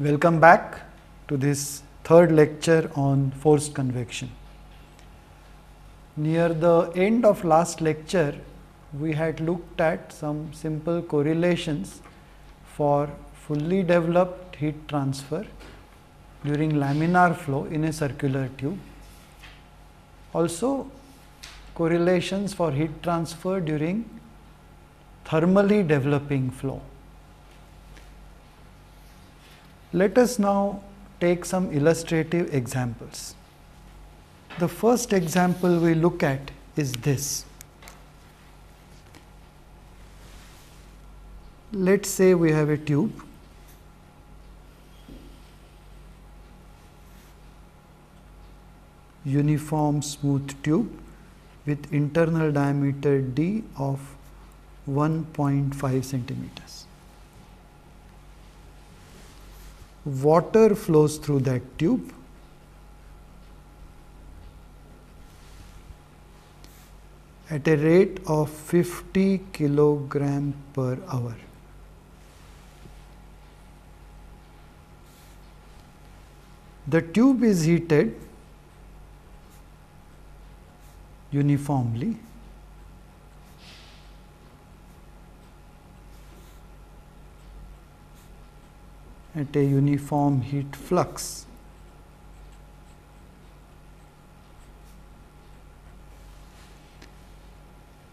Welcome back to this third lecture on forced convection. Near the end of last lecture, we had looked at some simple correlations for fully developed heat transfer during laminar flow in a circular tube. Also correlations for heat transfer during thermally developing flow. Let us now take some illustrative examples. The first example we look at is this. Let us say we have a tube uniform smooth tube with internal diameter d of 1.5 centimeters. Water flows through that tube at a rate of 50 kilogram per hour. The tube is heated uniformly at a uniform heat flux.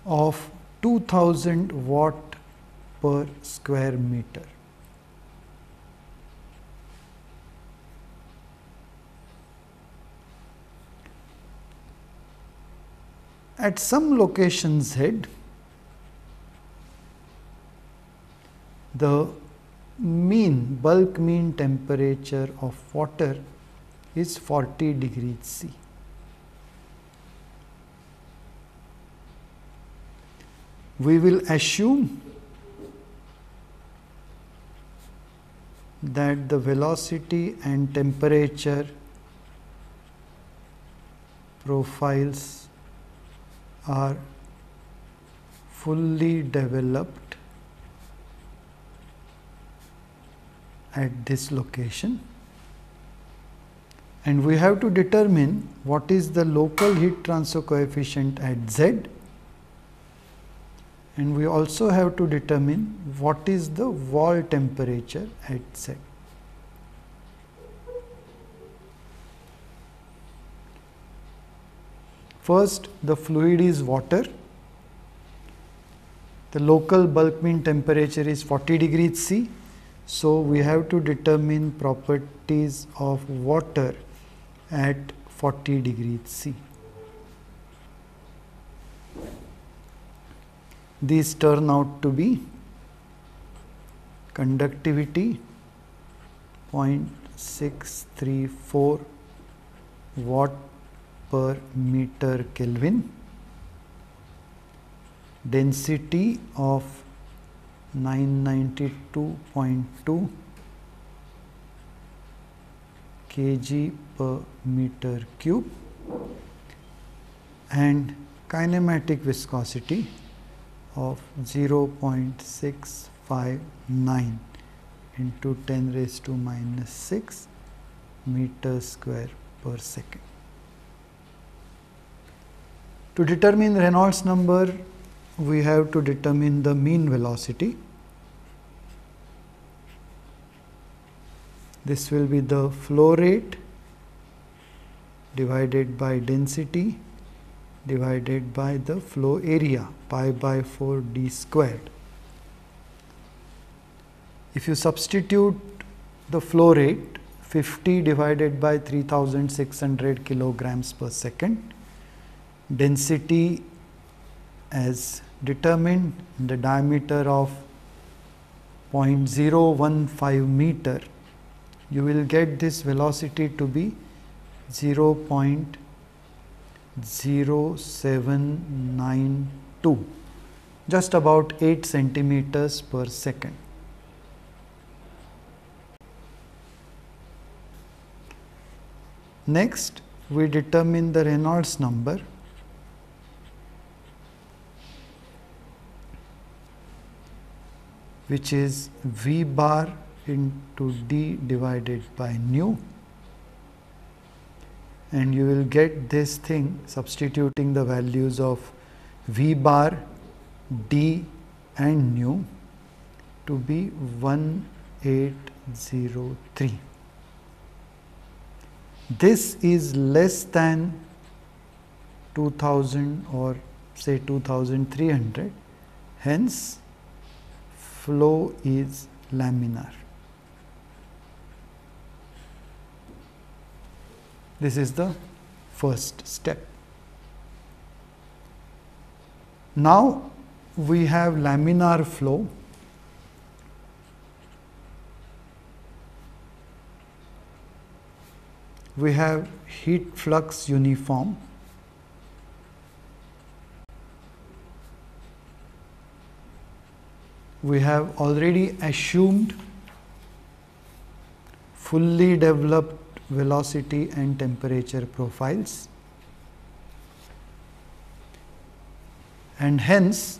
of 2000 watt per square meter. At some locations head, the mean bulk mean temperature of water is 40 degrees C. We will assume that the velocity and temperature profiles are fully developed at this location and we have to determine what is the local heat transfer coefficient at z and we also have to determine what is the wall temperature at z. First the fluid is water, the local bulk mean temperature is 40 degrees C. So, we have to determine properties of water at 40 degrees C. These turn out to be conductivity 0.634 watt per meter Kelvin, density of 992.2 kg per meter cube and kinematic viscosity of 0.659 into 10 raised to minus 6 meter square per second. To determine Reynolds number, we have to determine the mean velocity. This will be the flow rate divided by density divided by the flow area pi by 4 d squared. If you substitute the flow rate 50 divided by 3600 kilograms per second density as determined in the diameter of 0.015 meter, you will get this velocity to be 0.0792, just about 8 centimeters per second. Next, we determine the Reynolds number which is V bar into d divided by nu and you will get this thing substituting the values of v bar, d and nu to be 1803. This is less than 2000 or say 2300 hence flow is laminar. This is the first step. Now we have laminar flow. We have heat flux uniform. We have already assumed fully developed velocity and temperature profiles. And hence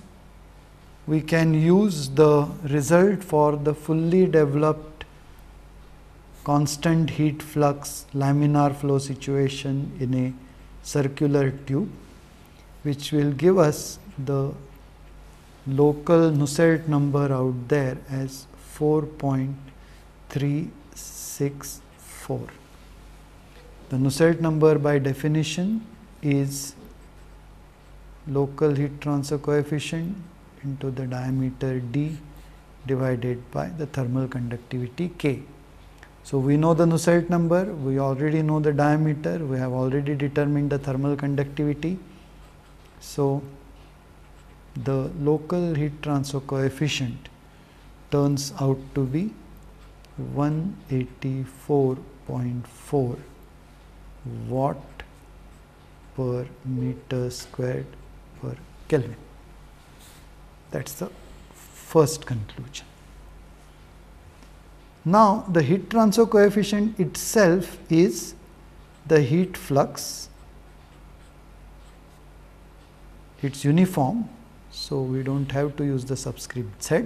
we can use the result for the fully developed constant heat flux laminar flow situation in a circular tube which will give us the local Nusselt number out there as 4.364. The Nusselt number by definition is local heat transfer coefficient into the diameter d divided by the thermal conductivity k. So, we know the Nusselt number, we already know the diameter, we have already determined the thermal conductivity. So, the local heat transfer coefficient turns out to be 184.4 watt per meter squared per Kelvin. That is the first conclusion. Now, the heat transfer coefficient itself is the heat flux, it is uniform. So, we do not have to use the subscript z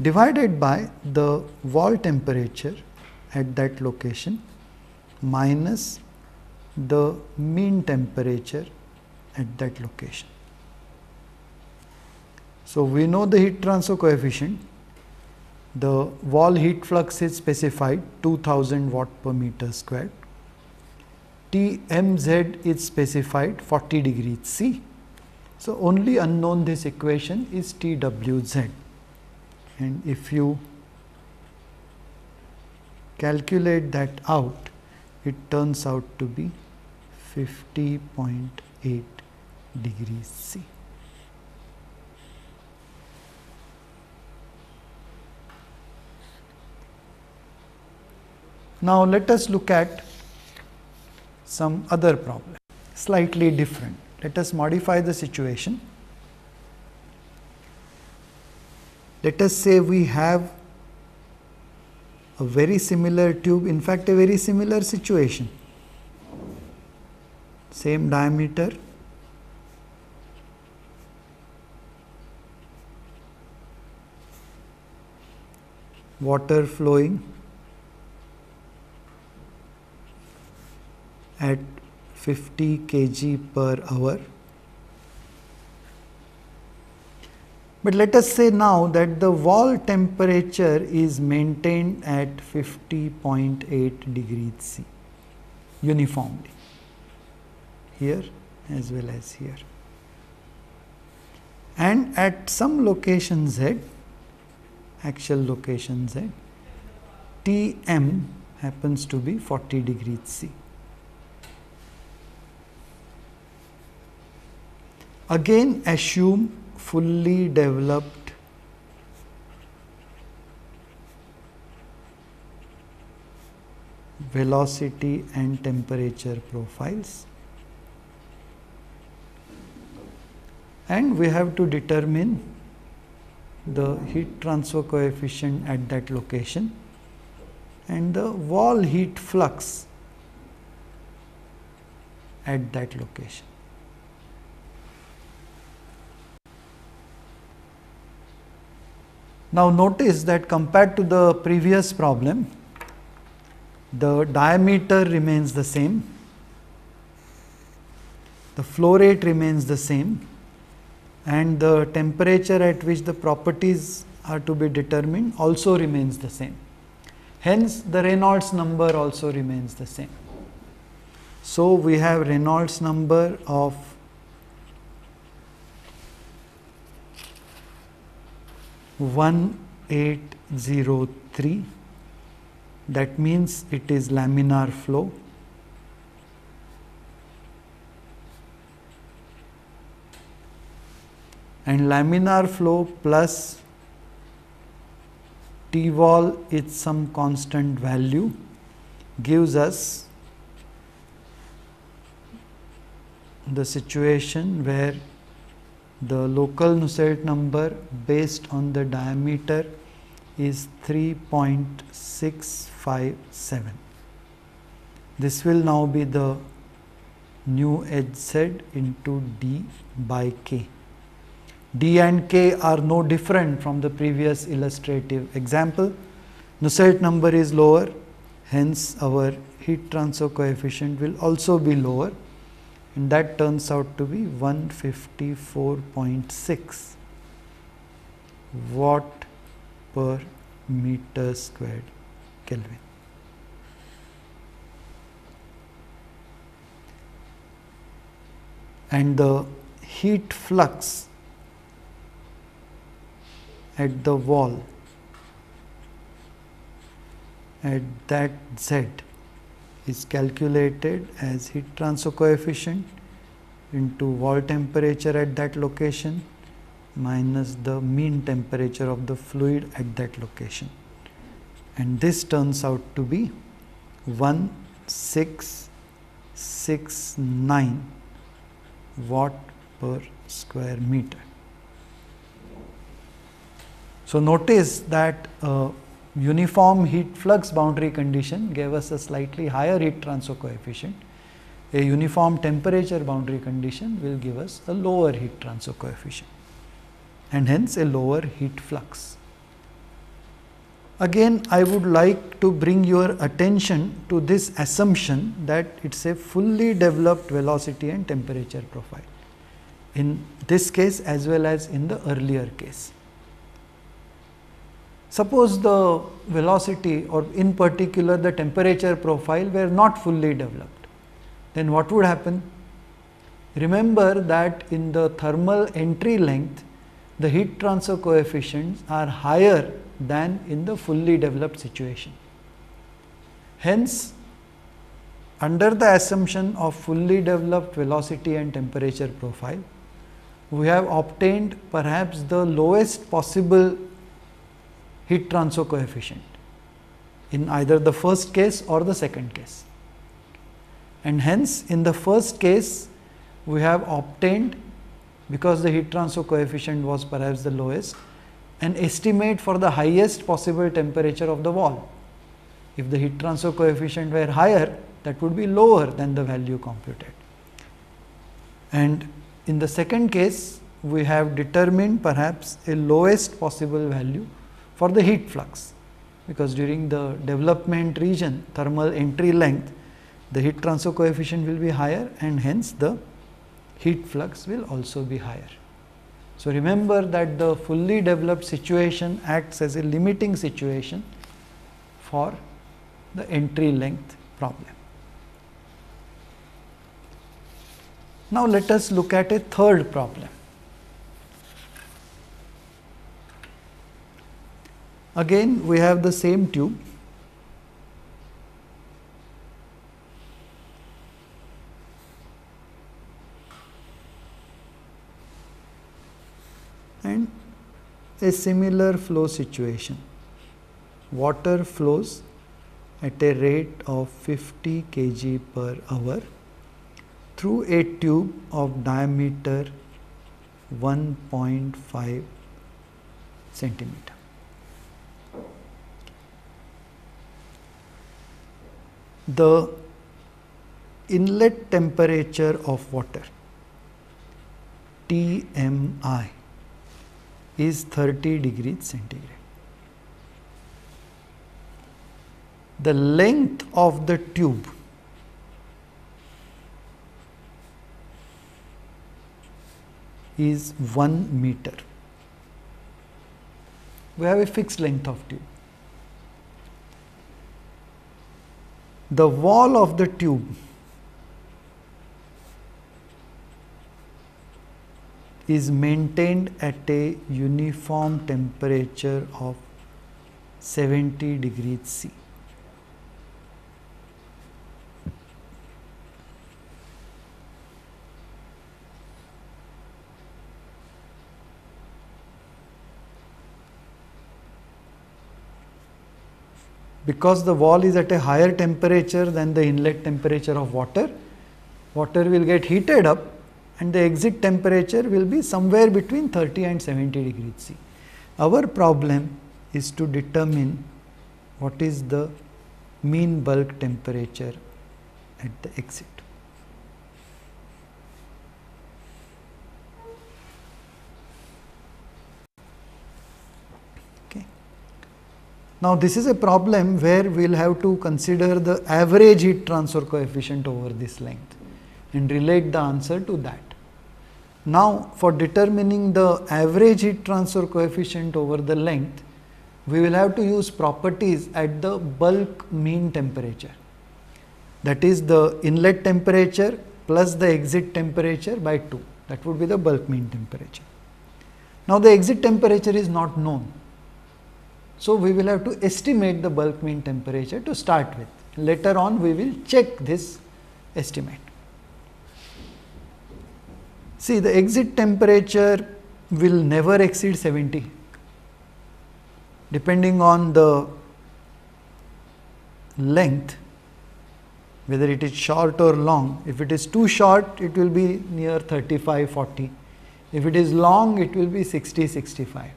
divided by the wall temperature at that location minus the mean temperature at that location. So, we know the heat transfer coefficient, the wall heat flux is specified 2000 watt per meter squared, T m z is specified 40 degrees C. So, only unknown this equation is T w z and if you calculate that out it turns out to be 50.8 degrees C. Now, let us look at some other problem slightly different. Let us modify the situation. Let us say we have a very similar tube, in fact, a very similar situation. Same diameter, water flowing at 50 kg per hour But let us say now that the wall temperature is maintained at 50.8 degrees C uniformly here as well as here. And at some location z, actual location z, T m happens to be 40 degrees C. Again assume fully developed. Velocity and temperature profiles. And we have to determine the heat transfer coefficient at that location. And the wall heat flux at that location. Now notice that compared to the previous problem, the diameter remains the same, the flow rate remains the same and the temperature at which the properties are to be determined also remains the same. Hence, the Reynolds number also remains the same. So, we have Reynolds number of one eight zero three. That means it is laminar flow. And laminar flow plus T wall is some constant value gives us the situation where the local Nusselt number based on the diameter is 3.657. This will now be the new Hz into d by k. d and k are no different from the previous illustrative example. Nusselt number is lower, hence our heat transfer coefficient will also be lower and that turns out to be 154.6 watt per meter squared Kelvin. And the heat flux at the wall at that Z is calculated as heat transfer coefficient into wall temperature at that location minus the mean temperature of the fluid at that location and this turns out to be 1669 watt per square meter. So, notice that uh, uniform heat flux boundary condition gave us a slightly higher heat transfer coefficient. A uniform temperature boundary condition will give us a lower heat transfer coefficient and hence a lower heat flux. Again, I would like to bring your attention to this assumption that it is a fully developed velocity and temperature profile in this case as well as in the earlier case. Suppose the velocity or in particular the temperature profile were not fully developed, then what would happen? Remember that in the thermal entry length, the heat transfer coefficients are higher than in the fully developed situation. Hence, under the assumption of fully developed velocity and temperature profile, we have obtained perhaps the lowest possible heat transfer coefficient in either the first case or the second case. And hence, in the first case we have obtained because the heat transfer coefficient was perhaps the lowest an estimate for the highest possible temperature of the wall. If the heat transfer coefficient were higher that would be lower than the value computed. And in the second case we have determined perhaps a lowest possible value for the heat flux because during the development region thermal entry length the heat transfer coefficient will be higher and hence the heat flux will also be higher. So, remember that the fully developed situation acts as a limiting situation for the entry length problem. Now, let us look at a third problem. Again we have the same tube and a similar flow situation. Water flows at a rate of 50 kg per hour through a tube of diameter 1.5 centimeter. the inlet temperature of water TMI is 30 degrees centigrade. The length of the tube is 1 meter. We have a fixed length of tube. The wall of the tube is maintained at a uniform temperature of 70 degrees C. because the wall is at a higher temperature than the inlet temperature of water, water will get heated up and the exit temperature will be somewhere between 30 and 70 degrees C. Our problem is to determine what is the mean bulk temperature at the exit. Now, this is a problem where we will have to consider the average heat transfer coefficient over this length and relate the answer to that. Now, for determining the average heat transfer coefficient over the length, we will have to use properties at the bulk mean temperature. That is the inlet temperature plus the exit temperature by 2. That would be the bulk mean temperature. Now, the exit temperature is not known so, we will have to estimate the bulk mean temperature to start with. Later on we will check this estimate. See the exit temperature will never exceed 70 depending on the length whether it is short or long. If it is too short it will be near 35 40. If it is long it will be 60 65.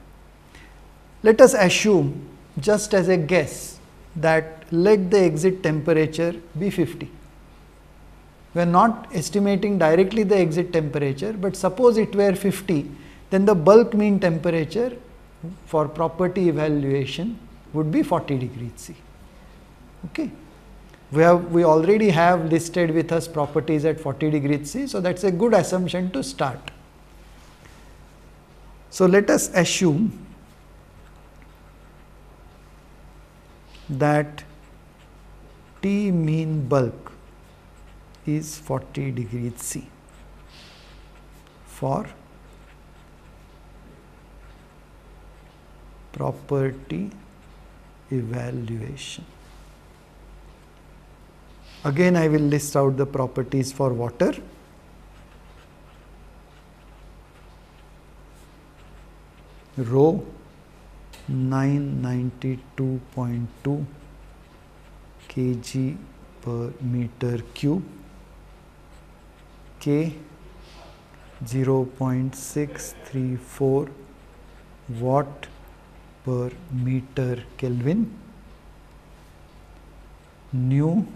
Let us assume just as a guess that let the exit temperature be 50. We are not estimating directly the exit temperature, but suppose it were 50, then the bulk mean temperature for property evaluation would be 40 degrees C. Okay. We have we already have listed with us properties at 40 degrees C, so that's a good assumption to start. So let us assume that T mean bulk is 40 degrees C for property evaluation. Again I will list out the properties for water. Rho 992.2 kg per meter cube K 0.634 watt per meter Kelvin nu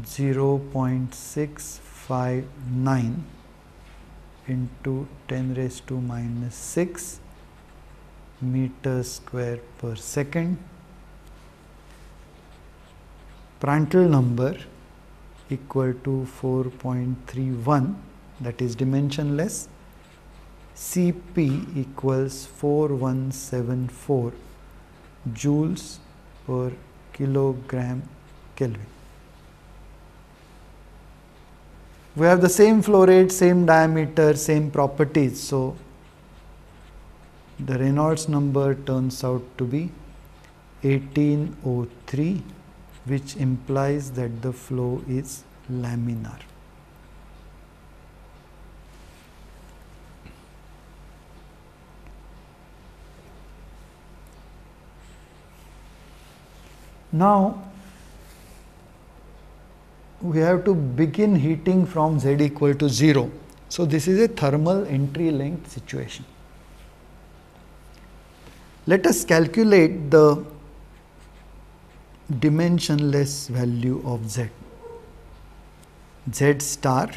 0.659 into 10 raised to minus 6 meters square per second. Prandtl number equal to 4.31 that is dimensionless. Cp equals 4174 joules per kilogram Kelvin. We have the same flow rate, same diameter, same properties. So, the Reynolds number turns out to be 1803 which implies that the flow is laminar. Now, we have to begin heating from Z equal to 0. So, this is a thermal entry length situation. Let us calculate the dimensionless value of z. z star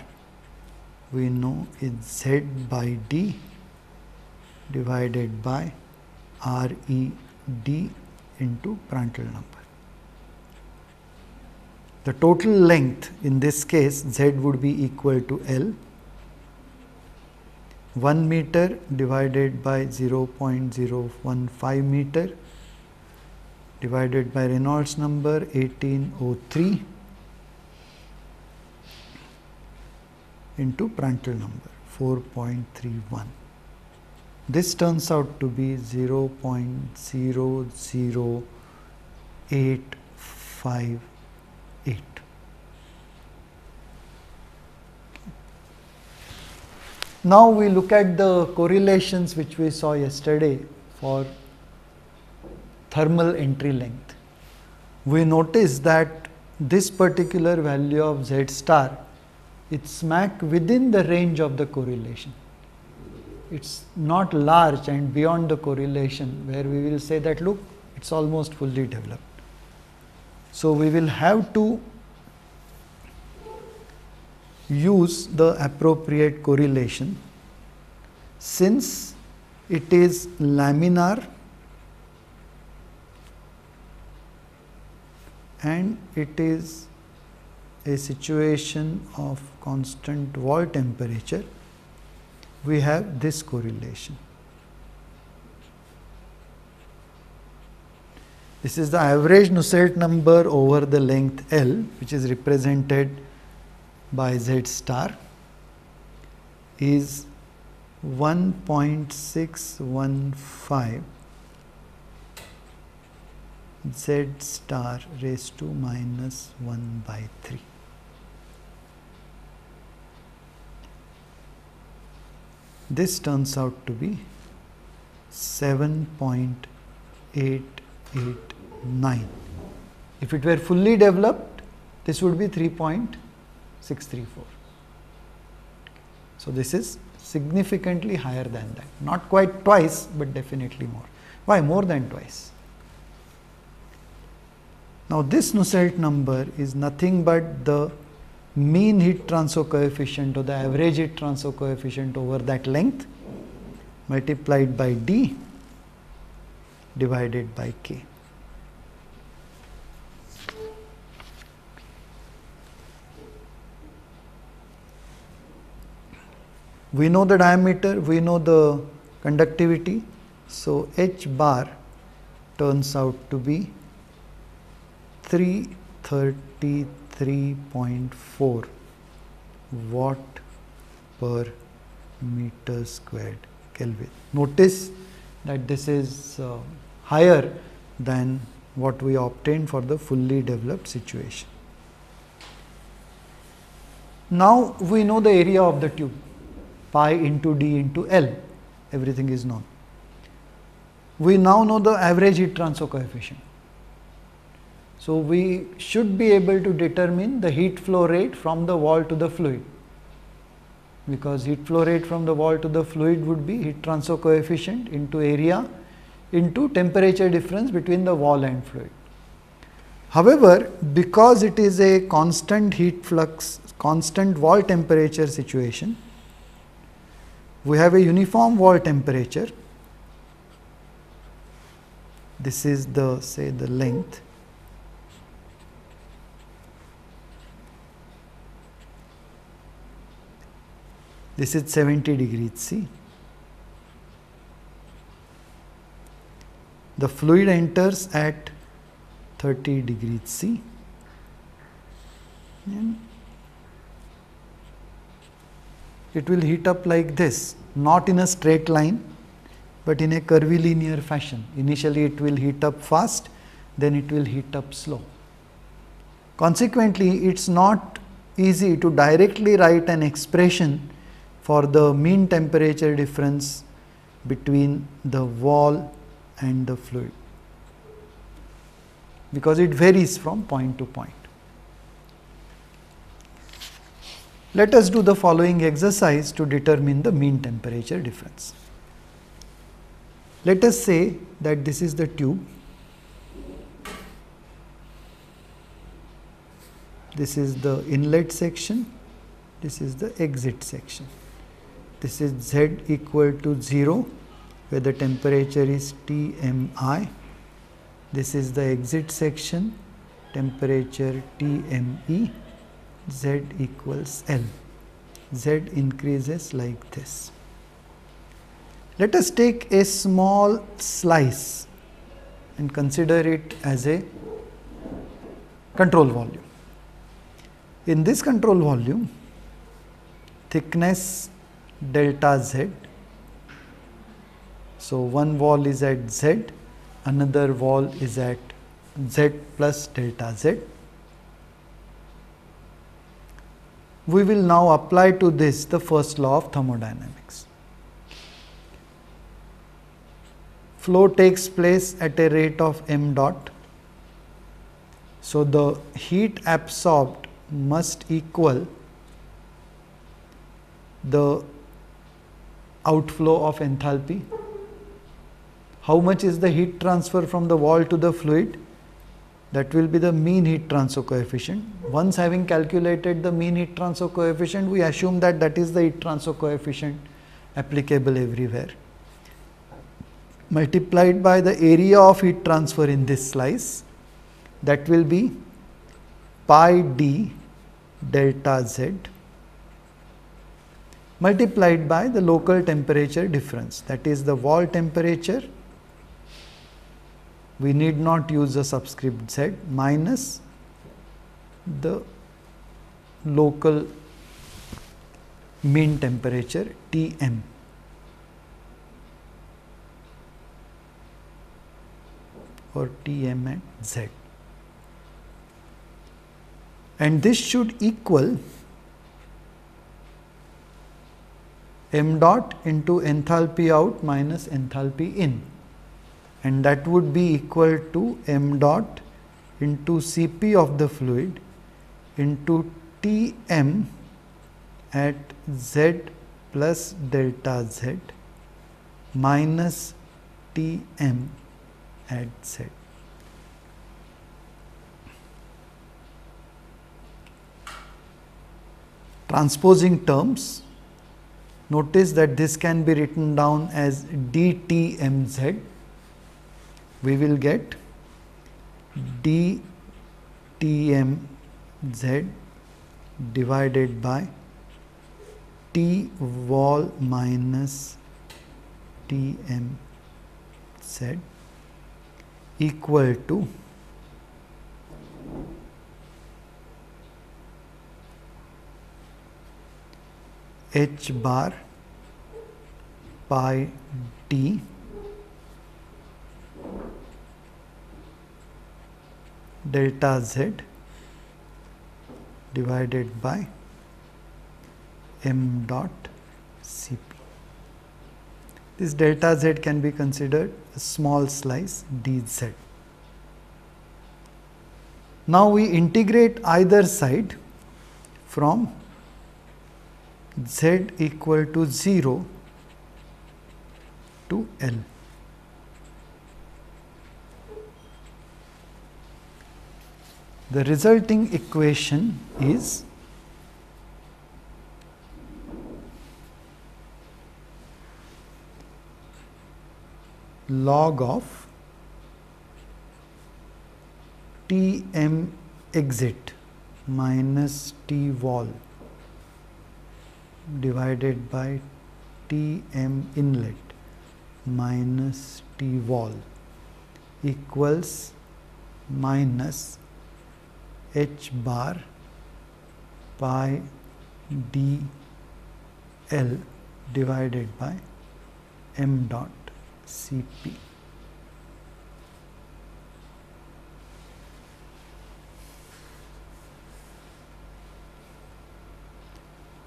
we know is z by d divided by r e d into Prandtl number. the total length in this case z would be equal to L 1 meter divided by 0.015 meter divided by Reynolds number 1803 into Prandtl number 4.31. This turns out to be 0.00858. Now we look at the correlations which we saw yesterday for thermal entry length. We notice that this particular value of z star it's smack within the range of the correlation. It's not large and beyond the correlation where we will say that look it's almost fully developed. So, we will have to use the appropriate correlation since it is laminar and it is a situation of constant wall temperature, we have this correlation. This is the average Nusselt number over the length L which is represented by Z star is 1.615 Z star raised to minus 1 by 3. This turns out to be 7.889. If it were fully developed, this would be 3.634. So, this is significantly higher than that, not quite twice, but definitely more. Why? More than twice. Now, this Nusselt number is nothing but the mean heat transfer coefficient or the average heat transfer coefficient over that length multiplied by d divided by k. We know the diameter, we know the conductivity. So, h bar turns out to be 333.4 watt per meter squared Kelvin. Notice that this is uh, higher than what we obtained for the fully developed situation. Now we know the area of the tube pi into d into L everything is known. We now know the average heat transfer coefficient. So, we should be able to determine the heat flow rate from the wall to the fluid because heat flow rate from the wall to the fluid would be heat transfer coefficient into area into temperature difference between the wall and fluid. However, because it is a constant heat flux, constant wall temperature situation, we have a uniform wall temperature. This is the say the length This is 70 degrees C. The fluid enters at 30 degrees C. And it will heat up like this, not in a straight line, but in a curvilinear fashion. Initially, it will heat up fast, then it will heat up slow. Consequently, it is not easy to directly write an expression for the mean temperature difference between the wall and the fluid because it varies from point to point. Let us do the following exercise to determine the mean temperature difference. Let us say that this is the tube, this is the inlet section, this is the exit section. This is Z equal to 0 where the temperature is Tmi. This is the exit section. Temperature TME Z equals L. Z increases like this. Let us take a small slice and consider it as a control volume. In this control volume, thickness delta Z. So, one wall is at Z, another wall is at Z plus delta Z. We will now apply to this the first law of thermodynamics. Flow takes place at a rate of m dot. So, the heat absorbed must equal the outflow of enthalpy. How much is the heat transfer from the wall to the fluid? That will be the mean heat transfer coefficient. Once having calculated the mean heat transfer coefficient, we assume that that is the heat transfer coefficient applicable everywhere. Multiplied by the area of heat transfer in this slice, that will be pi d delta z multiplied by the local temperature difference that is the wall temperature we need not use a subscript z minus the local mean temperature Tm. or Tm at z and this should equal m dot into enthalpy out minus enthalpy in and that would be equal to m dot into Cp of the fluid into Tm at z plus delta z minus Tm at z. Transposing terms Notice that this can be written down as dTmz. We will get dTmz divided by T wall minus Tmz equal to h bar pi d delta z divided by m dot Cp. This delta z can be considered a small slice dz. Now we integrate either side from z equal to 0 to L. The resulting equation is log of T m exit minus T wall divided by T m inlet minus T wall equals minus H bar pi d L divided by m dot C p.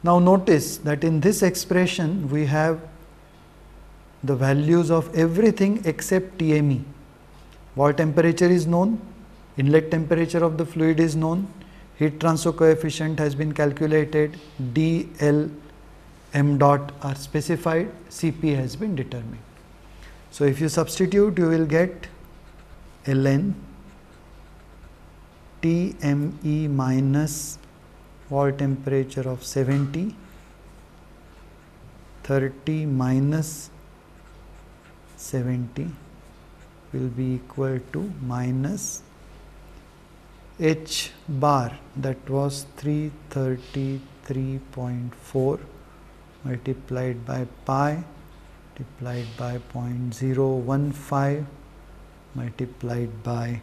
Now notice that in this expression we have the values of everything except TME. Wall temperature is known, inlet temperature of the fluid is known, heat transfer coefficient has been calculated, D, L, m dot are specified, Cp has been determined. So, if you substitute you will get ln Tme minus wall temperature of 70 30 minus 70 will be equal to minus h bar that was 333.4 multiplied by pi multiplied by 0.015 multiplied by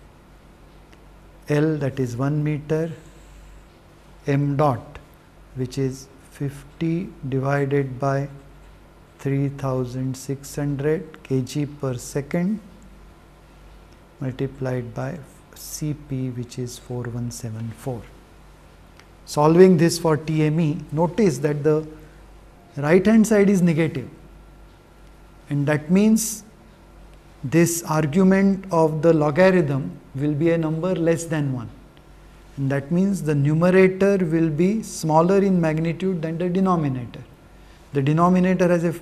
L that is 1 meter m dot which is 50 divided by 3600 kg per second multiplied by Cp which is 4174. Solving this for TME, notice that the right hand side is negative and that means this argument of the logarithm will be a number less than 1 and that means the numerator will be smaller in magnitude than the denominator. The denominator has a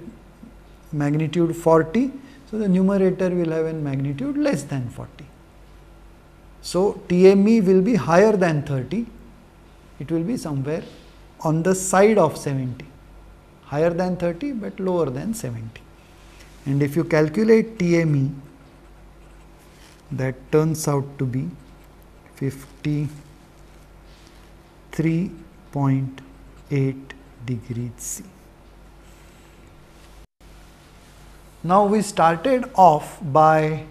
magnitude 40, so the numerator will have a magnitude less than 40. So, TME will be higher than 30, it will be somewhere on the side of 70, higher than 30 but lower than 70. And if you calculate TME, that turns out to be 53.8 degrees C. Now, we started off by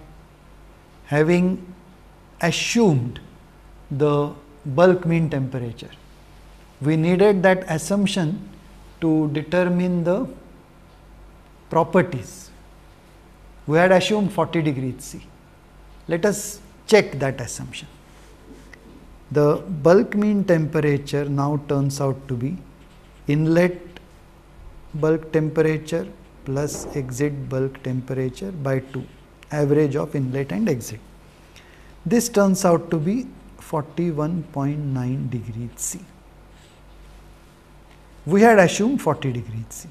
having assumed the bulk mean temperature. We needed that assumption to determine the properties. We had assumed 40 degrees C. Let us check that assumption. The bulk mean temperature now turns out to be inlet bulk temperature plus exit bulk temperature by 2 average of inlet and exit. This turns out to be 41.9 degrees C. We had assumed 40 degrees C.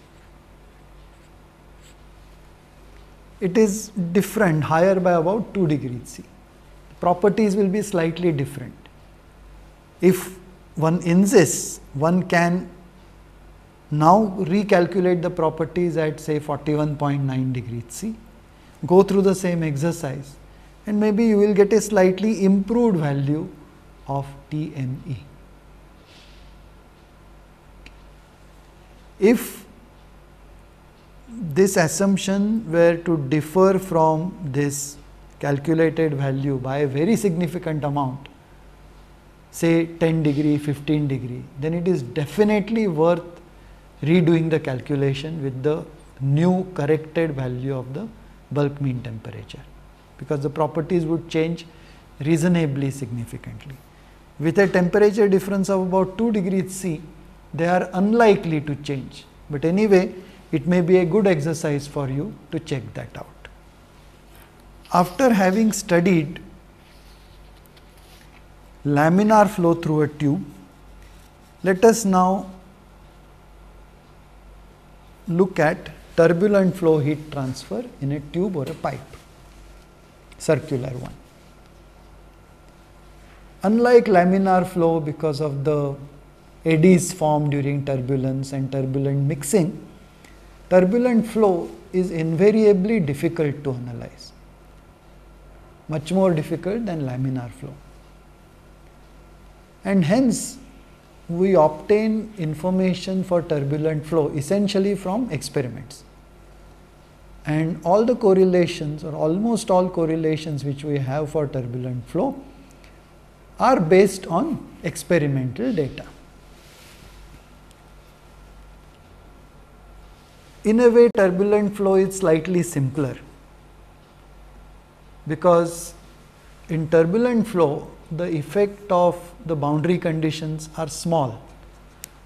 It is different higher by about 2 degrees C. Properties will be slightly different. If one insists, one can now recalculate the properties at say 41.9 degrees C, go through the same exercise and maybe you will get a slightly improved value of TME. If this assumption were to differ from this calculated value by a very significant amount, say 10 degree, 15 degree, then it is definitely worth redoing the calculation with the new corrected value of the bulk mean temperature because the properties would change reasonably significantly. With a temperature difference of about 2 degrees C, they are unlikely to change, but anyway it may be a good exercise for you to check that out. After having studied laminar flow through a tube, let us now look at turbulent flow heat transfer in a tube or a pipe circular one. Unlike laminar flow because of the eddies formed during turbulence and turbulent mixing, turbulent flow is invariably difficult to analyze, much more difficult than laminar flow. And hence, we obtain information for turbulent flow essentially from experiments and all the correlations or almost all correlations which we have for turbulent flow are based on experimental data. In a way turbulent flow is slightly simpler because in turbulent flow the effect of the boundary conditions are small.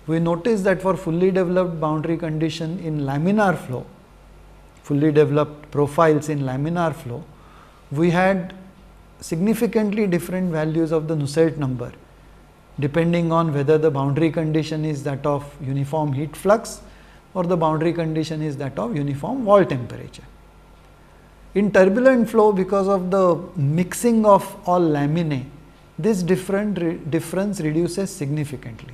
We notice that for fully developed boundary condition in laminar flow fully developed profiles in laminar flow, we had significantly different values of the Nusselt number depending on whether the boundary condition is that of uniform heat flux or the boundary condition is that of uniform wall temperature. In turbulent flow because of the mixing of all laminae, this different re difference reduces significantly.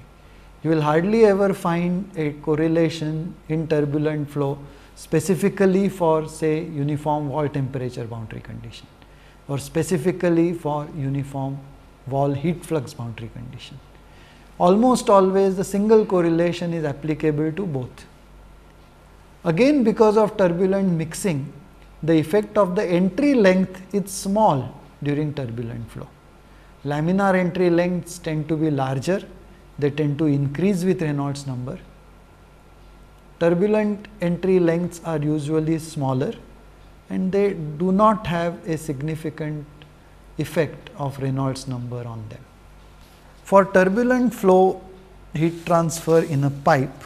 You will hardly ever find a correlation in turbulent flow specifically for say uniform wall temperature boundary condition or specifically for uniform wall heat flux boundary condition. Almost always the single correlation is applicable to both. Again because of turbulent mixing, the effect of the entry length is small during turbulent flow. Laminar entry lengths tend to be larger, they tend to increase with Reynolds number. Turbulent entry lengths are usually smaller and they do not have a significant effect of Reynolds number on them. For turbulent flow heat transfer in a pipe,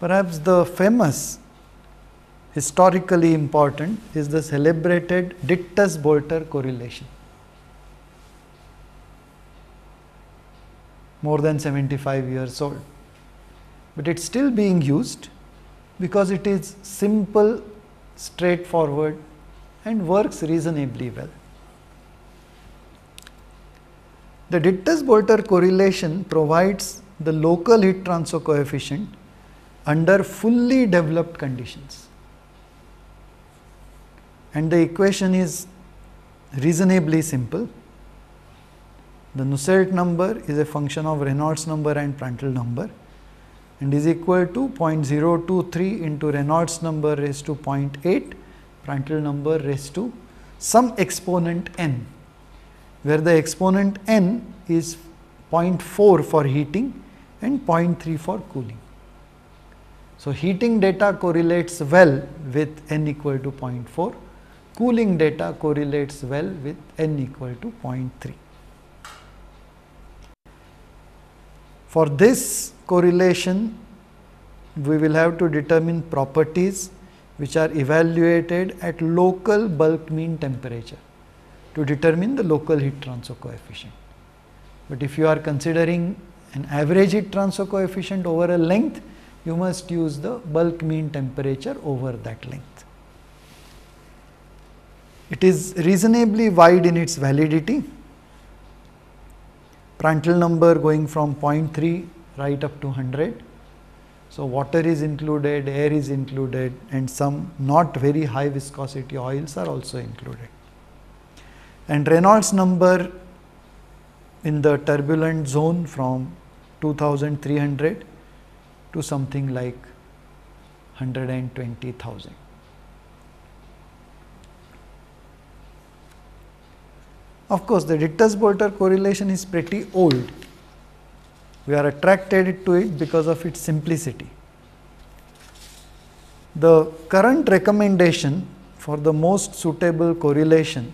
perhaps the famous historically important is the celebrated Dittus-Boelter correlation. More than 75 years old, but it is still being used because it is simple, straightforward and works reasonably well. The Dittus-Boelter correlation provides the local heat transfer coefficient under fully developed conditions and the equation is reasonably simple. The Nusselt number is a function of Reynolds number and Prandtl number and is equal to 0.023 into Reynolds number raised to 0.8, Prandtl number raised to some exponent n, where the exponent n is 0.4 for heating and 0.3 for cooling. So, heating data correlates well with n equal to 0.4 cooling data correlates well with n equal to 0.3. For this correlation, we will have to determine properties which are evaluated at local bulk mean temperature to determine the local heat transfer coefficient. But if you are considering an average heat transfer coefficient over a length, you must use the bulk mean temperature over that length. It is reasonably wide in its validity. Prandtl number going from 0.3 right up to 100. So, water is included, air is included and some not very high viscosity oils are also included. And Reynolds number in the turbulent zone from 2300 to something like 120,000. Of course, the Dittus-Boelter correlation is pretty old. We are attracted to it because of its simplicity. The current recommendation for the most suitable correlation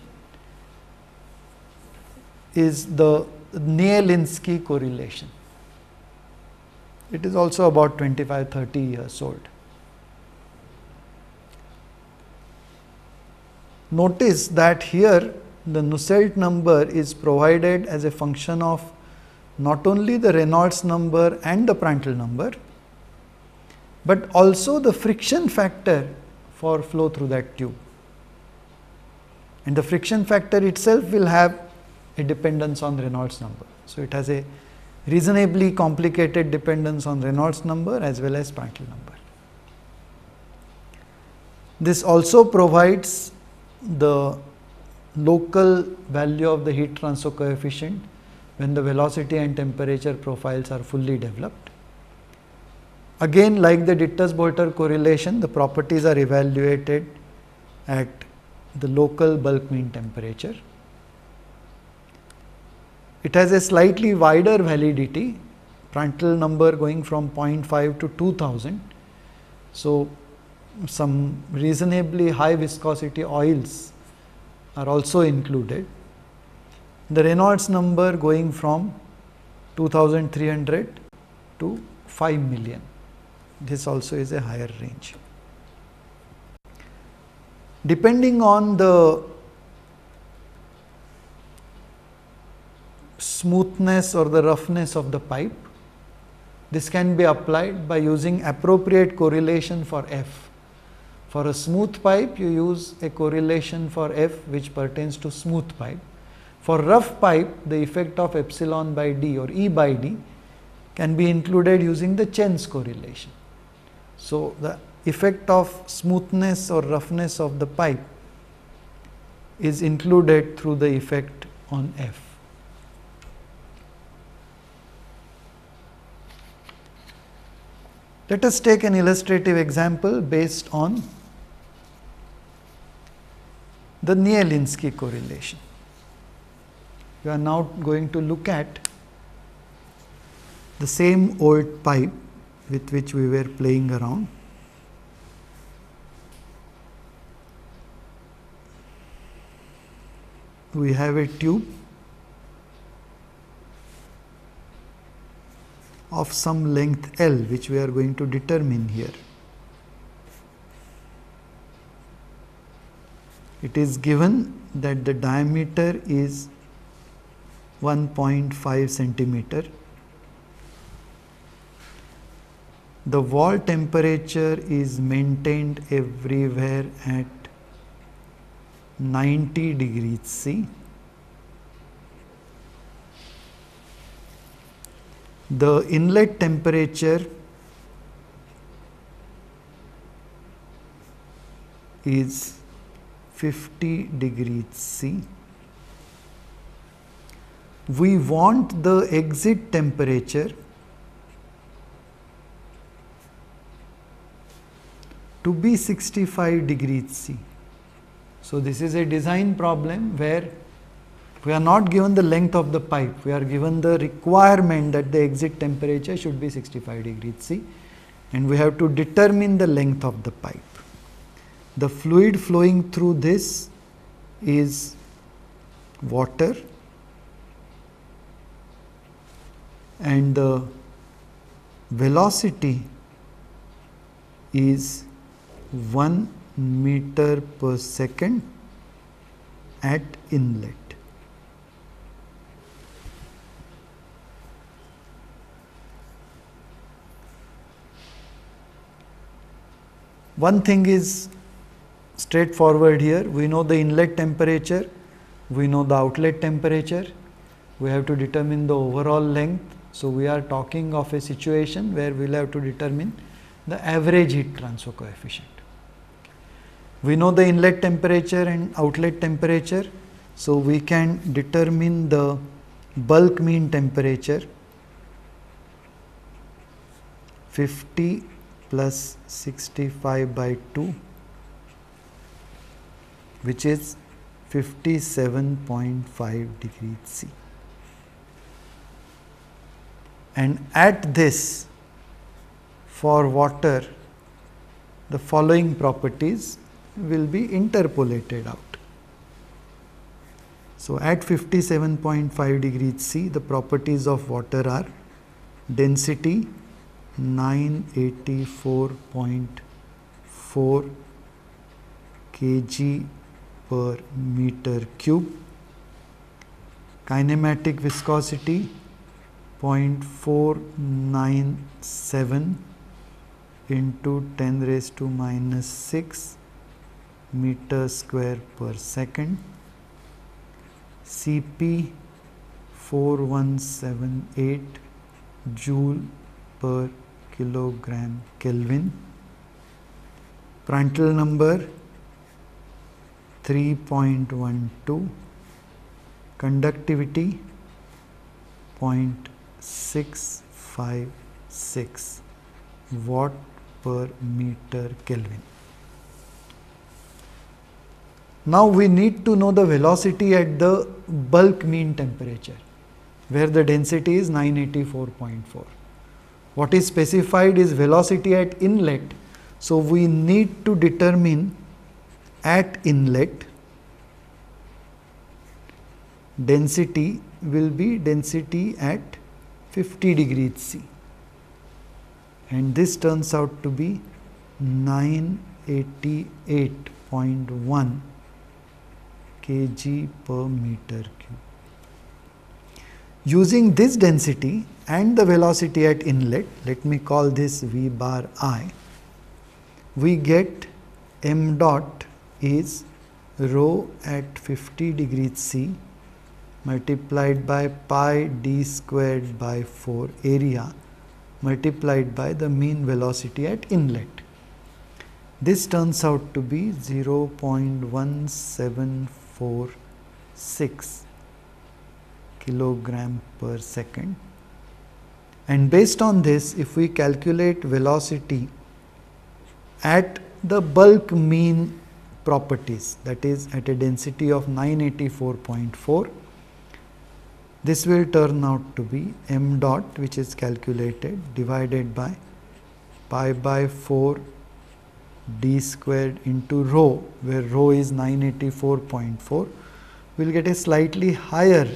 is the Gnielinski correlation. It is also about 25 30 years old. Notice that here the Nusselt number is provided as a function of not only the Reynolds number and the Prandtl number, but also the friction factor for flow through that tube. And the friction factor itself will have a dependence on Reynolds number. So, it has a reasonably complicated dependence on Reynolds number as well as Prandtl number. This also provides the local value of the heat transfer coefficient when the velocity and temperature profiles are fully developed. Again like the Dittus-Boelter correlation, the properties are evaluated at the local bulk mean temperature. It has a slightly wider validity, Prandtl number going from 0.5 to 2000. So, some reasonably high viscosity oils are also included. The Reynolds number going from 2300 to 5 million. This also is a higher range. Depending on the smoothness or the roughness of the pipe, this can be applied by using appropriate correlation for F. For a smooth pipe, you use a correlation for F which pertains to smooth pipe. For rough pipe, the effect of epsilon by D or E by D can be included using the Chen's correlation. So, the effect of smoothness or roughness of the pipe is included through the effect on F. Let us take an illustrative example based on the Gnielinski correlation. We are now going to look at the same old pipe with which we were playing around. We have a tube of some length L which we are going to determine here. It is given that the diameter is 1.5 centimeter. The wall temperature is maintained everywhere at 90 degrees C. the inlet temperature is 50 degrees C. We want the exit temperature to be 65 degrees C. So, this is a design problem where we are not given the length of the pipe, we are given the requirement that the exit temperature should be 65 degrees C and we have to determine the length of the pipe. The fluid flowing through this is water and the velocity is 1 meter per second at inlet. One thing is straightforward here. We know the inlet temperature, we know the outlet temperature, we have to determine the overall length. So, we are talking of a situation where we will have to determine the average heat transfer coefficient. We know the inlet temperature and outlet temperature. So, we can determine the bulk mean temperature 50 plus 65 by 2 which is 57.5 degrees C. And at this for water the following properties will be interpolated out. So, at 57.5 degrees C the properties of water are density 984.4 kg per meter cube. Kinematic viscosity 0.497 into 10 raised to minus 6 meter square per second. Cp 4178 joule per kilogram Kelvin. Prandtl number 3.12, conductivity 0.656 watt per meter Kelvin. Now we need to know the velocity at the bulk mean temperature where the density is 984.4. What is specified is velocity at inlet. So, we need to determine at inlet density will be density at 50 degrees C and this turns out to be 988.1 kg per meter cube. Using this density and the velocity at inlet, let me call this V bar i, we get m dot is rho at 50 degrees C multiplied by pi d squared by 4 area multiplied by the mean velocity at inlet. This turns out to be 0.1746 kilogram per second. And based on this, if we calculate velocity at the bulk mean properties, that is at a density of 984.4, this will turn out to be m dot which is calculated divided by pi by 4 d squared into rho where rho is 984.4 we will get a slightly higher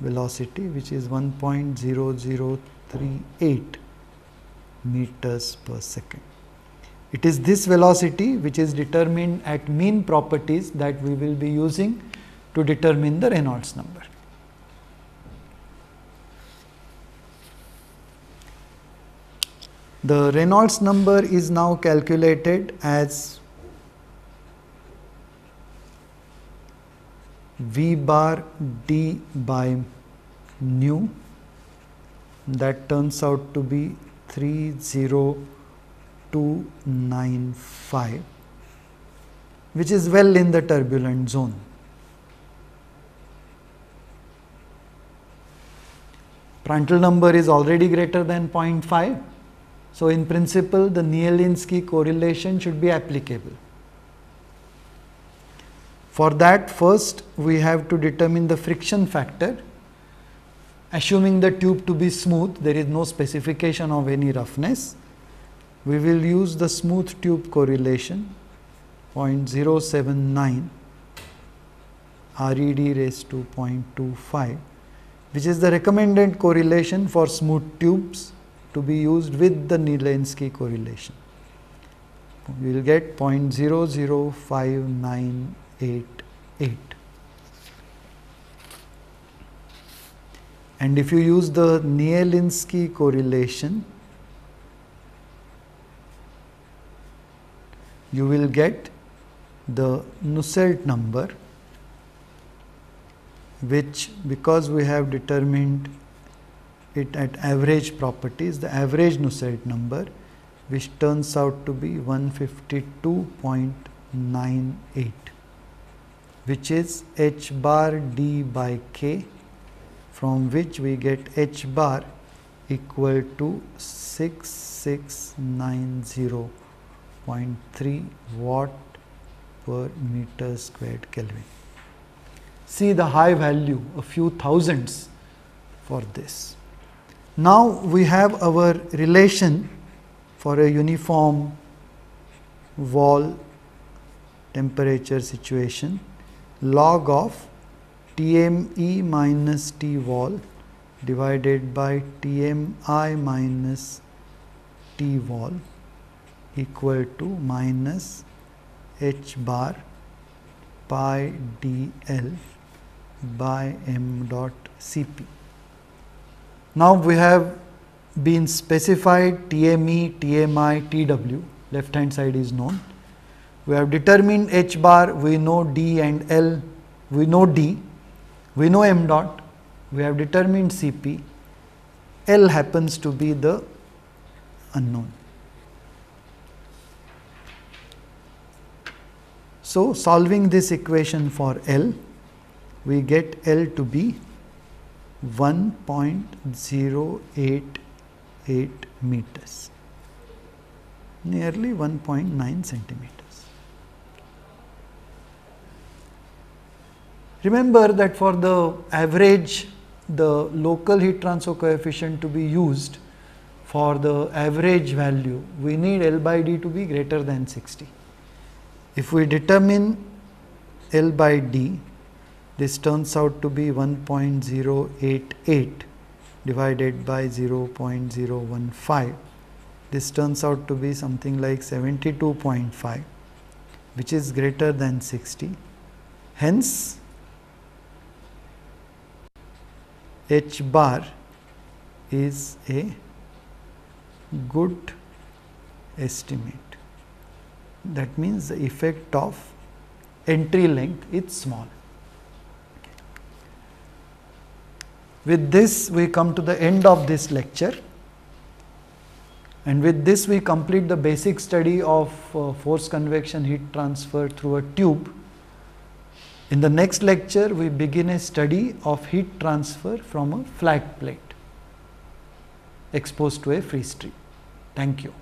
velocity which is 1.0038 meters per second. It is this velocity which is determined at mean properties that we will be using to determine the Reynolds number. The Reynolds number is now calculated as V bar d by nu that turns out to be 30295 which is well in the turbulent zone. Prandtl number is already greater than 0.5 so, in principle the Gnielinski correlation should be applicable. For that first we have to determine the friction factor assuming the tube to be smooth there is no specification of any roughness we will use the smooth tube correlation 0.079 RED raised to 0.25 which is the recommended correlation for smooth tubes to be used with the Gnielinski correlation. You will get 0.005988. And if you use the Gnielinski correlation, you will get the Nusselt number which because we have determined it at average properties, the average Nusselt number which turns out to be 152.98 which is h bar d by k from which we get h bar equal to 6690.3 watt per meter squared Kelvin. See the high value a few thousands for this. Now we have our relation for a uniform wall temperature situation log of Tme minus T wall divided by Tmi minus T wall equal to minus h bar pi dl by m dot Cp. Now, we have been specified TME, TMI, TW, left hand side is known. We have determined H bar, we know D and L, we know D, we know M dot, we have determined Cp, L happens to be the unknown. So, solving this equation for L, we get L to be 1.088 meters, nearly 1.9 centimeters. Remember that for the average, the local heat transfer coefficient to be used for the average value, we need L by D to be greater than 60. If we determine L by D this turns out to be 1.088 divided by 0.015. This turns out to be something like 72.5 which is greater than 60. Hence, h bar is a good estimate. That means the effect of entry length is small. With this we come to the end of this lecture and with this we complete the basic study of uh, force convection heat transfer through a tube In the next lecture, we begin a study of heat transfer from a flat plate exposed to a free stream. Thank you.